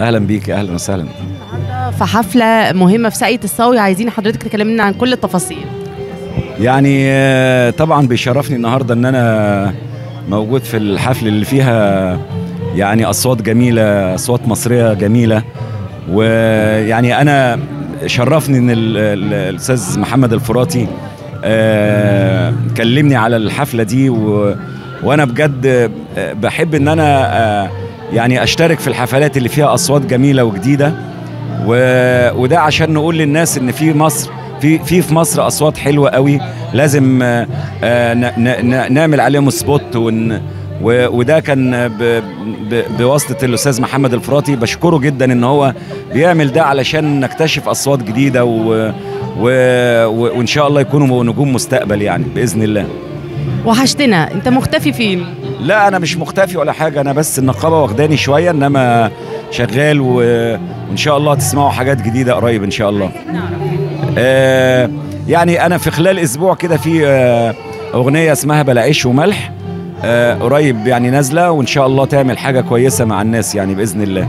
أهلا بيك أهلا وسهلا. في حفلة مهمة في ساقية الصاوي عايزين حضرتك تكلمنا عن كل التفاصيل. يعني آه، طبعا بيشرفني النهارده إن أنا موجود في الحفل اللي فيها يعني أصوات جميلة أصوات مصرية جميلة. ويعني أنا شرفني إن ال- ال- الأستاذ محمد الفراتي آه، كلمني على الحفلة دي. و وأنا بجد آه، بحب إن أنا آه، يعني أشترك في الحفلات اللي فيها أصوات جميلة وجديدة و... وده عشان نقول للناس إن في مصر في في في مصر أصوات حلوة قوي لازم آه،. نعمل عليهم سبوت ون... وده كان ب... ب... بواسطة الأستاذ محمد الفراتي بشكره جدا إن هو بيعمل ده علشان نكتشف أصوات جديدة. و... و... وإن شاء الله يكونوا نجوم مستقبل يعني بإذن الله وحشتنا. انت مختفي فين؟ لا أنا مش مختفي ولا حاجة. أنا بس النقابة واخداني شوية انما شغال و... وان شاء الله تسمعوا حاجات جديدة قريب ان شاء الله. آه يعني أنا في خلال أسبوع كده في آه اغنية اسمها بلا عيش وملح آه قريب يعني نازلة وان شاء الله تعمل حاجة كويسة مع الناس يعني بإذن الله.